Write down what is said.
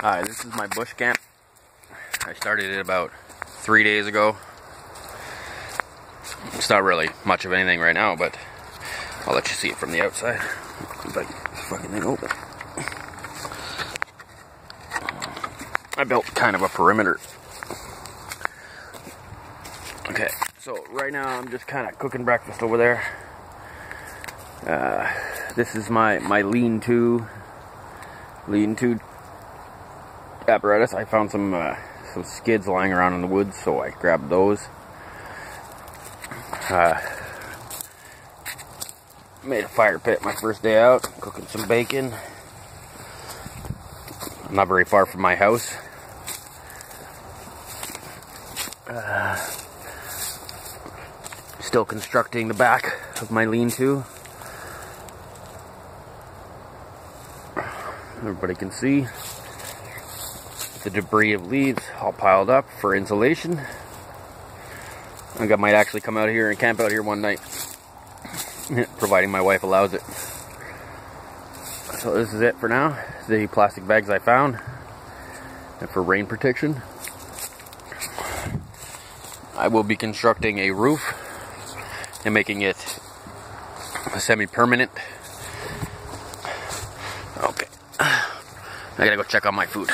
Hi, this is my bush camp. I started it about three days ago. It's not really much of anything right now, but I'll let you see it from the outside. If I fucking thing open. I built kind of a perimeter. Okay, so right now I'm just kind of cooking breakfast over there. Uh, this is my my lean-to lean-to apparatus. I found some uh, some skids lying around in the woods, so I grabbed those. Uh, made a fire pit my first day out, cooking some bacon. Not very far from my house. Uh, still constructing the back of my lean-to. Everybody can see the debris of leaves all piled up for insulation. I think I might actually come out here and camp out here one night, providing my wife allows it. So this is it for now. The plastic bags I found and for rain protection. I will be constructing a roof and making it semi-permanent. Okay. I gotta go check on my food.